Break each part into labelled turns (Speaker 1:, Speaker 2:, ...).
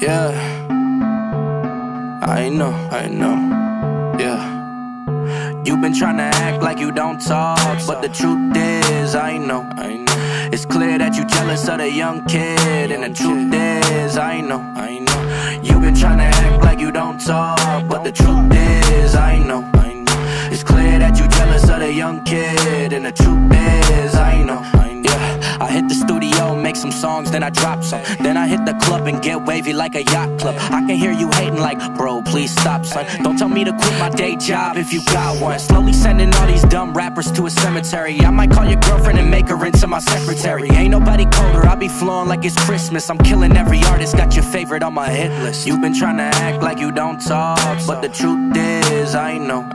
Speaker 1: Yeah. I know, I know. Yeah. You've been trying to act like you don't talk, but the truth is, I know, I know. It's clear that you jealous of the young kid, and the truth is, I know, I know. You've been trying to act like you don't talk, but the truth is, young kid, and the truth is, I know. Yeah, I hit the studio, make some songs, then I drop some. Then I hit the club and get wavy like a yacht club. I can hear you hating like, bro, please stop, son. Don't tell me to quit my day job if you got one. Slowly sending all these dumb rappers to a cemetery. I might call your girlfriend and make her into my secretary. Ain't nobody colder, I be flowing like it's Christmas. I'm killing every artist, got your favorite on my hit list. You've been trying to act like you don't talk, but the truth is, I I know.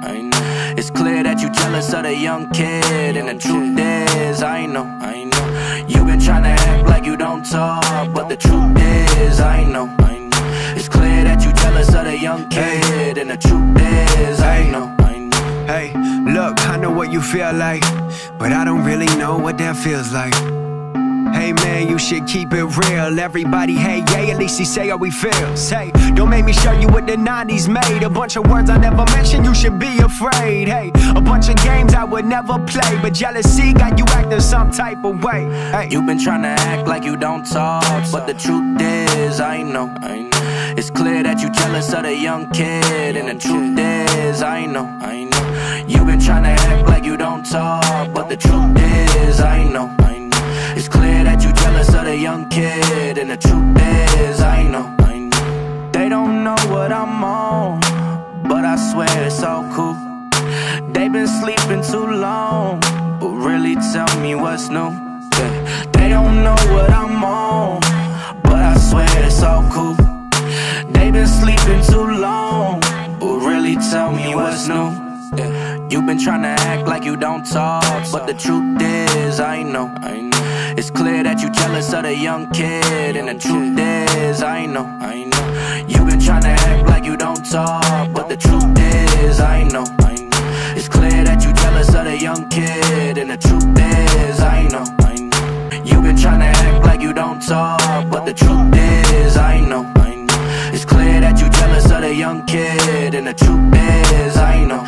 Speaker 1: It's clear that you jealous of the young kid, and the truth is, I know, I know. You've been trying to act like you don't talk, but the truth is, I know, I know. It's clear that you jealous of the young kid, and the truth is, I know, I know.
Speaker 2: Hey, look, I know what you feel like, but I don't really know what that feels like. Hey man, you should keep it real. Everybody, hey, yeah, at least he say how he feels. Hey, don't make me show you what the 90s made. A bunch of words I never mentioned, you should be afraid. Hey, a bunch of games I would never play, but jealousy got you acting some type of way. Hey,
Speaker 1: You've been trying to act like you don't talk, but the truth is, I know, I know. It's clear that you jealous of the young kid, and the truth is, I know, I know. You've been trying to act like you don't talk, but the truth is, I know, I know. It's clear that you jealous of the young kid, and the truth is, I know. They don't know what I'm on, but I swear it's all cool. They've been sleeping too long, but really tell me what's new. Yeah. They don't know what I'm on, but I swear it's all cool. They've been sleeping too long, but really tell me what's new. You've been trying to act like you don't talk, but the truth is, I know, I know. It's clear that you jealous of the young kid, and the truth is, I know, I know. You've been trying to act like you don't talk, but the truth is, I know, I know. It's clear that you jealous of the young kid, and the truth is, I know, I know. You've been trying to act like you don't talk, but the truth is, I know, I know. It's clear that you jealous of the young kid, and the truth is, I know,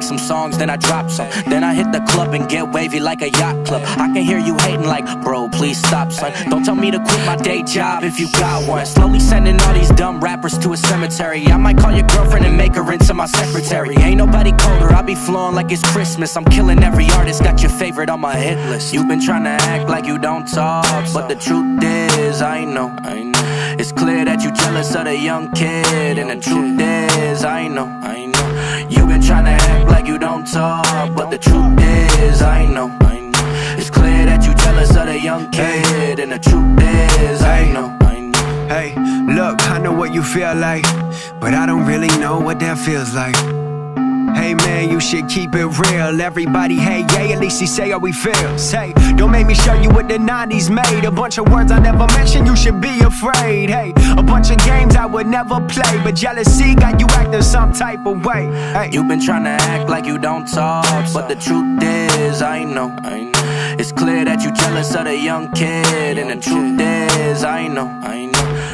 Speaker 1: make some songs, then I drop some. Then I hit the club and get wavy like a yacht club. I can hear you hating like, bro, please stop, son. Don't tell me to quit my day job if you got one. Slowly sending all these dumb rappers to a cemetery. I might call your girlfriend and make her into my secretary. Ain't nobody colder, I be flowing like it's Christmas. I'm killing every artist, got your favorite on my hit list. You've been trying to act like you don't talk, but the truth is, I know, I know. It's clear that you jealous of the young kid, and the truth is, I know, I know. You've been trying don't talk, but the truth is, I know. It's clear that you jealous of the young kid, and the truth is, I know.
Speaker 2: hey, look, I know what you feel like, but I don't really know what that feels like. Hey man, you should keep it real. Everybody, hey, yeah, at least he say how he feels. Hey, don't make me show you what the 90s made. A bunch of words I never mentioned, you should be afraid. Hey, a bunch of games I would never play, but jealousy got you acting some type of way. Hey,
Speaker 1: You've been trying to act like you don't talk, but the truth is, I know, I know. It's clear that you jealous of the young kid, and the truth is, I know, I know.